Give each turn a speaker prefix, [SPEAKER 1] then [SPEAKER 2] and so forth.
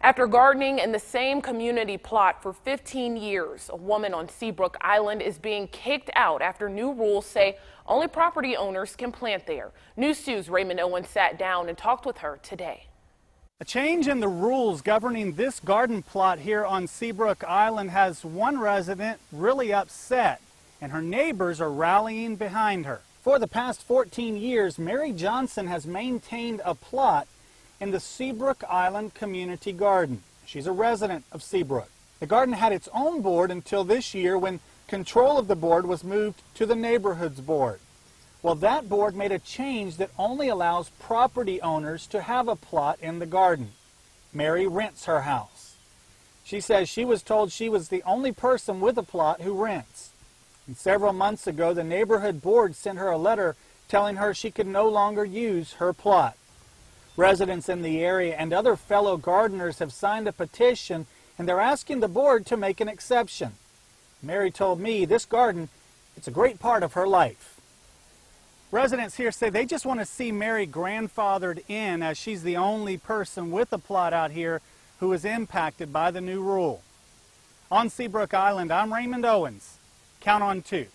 [SPEAKER 1] After gardening in the same community plot for 15 years, a woman on Seabrook Island is being kicked out after new rules say only property owners can plant there. News 2's Raymond Owen sat down and talked with her today.
[SPEAKER 2] A change in the rules governing this garden plot here on Seabrook Island has one resident really upset, and her neighbors are rallying behind her. For the past 14 years, Mary Johnson has maintained a plot in the Seabrook Island Community Garden. She's a resident of Seabrook. The garden had its own board until this year when control of the board was moved to the Neighborhoods Board. Well, that board made a change that only allows property owners to have a plot in the garden. Mary rents her house. She says she was told she was the only person with a plot who rents. And several months ago, the neighborhood board sent her a letter telling her she could no longer use her plot. Residents in the area and other fellow gardeners have signed a petition and they're asking the board to make an exception. Mary told me this garden, it's a great part of her life. Residents here say they just want to see Mary grandfathered in as she's the only person with a plot out here who is impacted by the new rule. On Seabrook Island, I'm Raymond Owens. Count on two.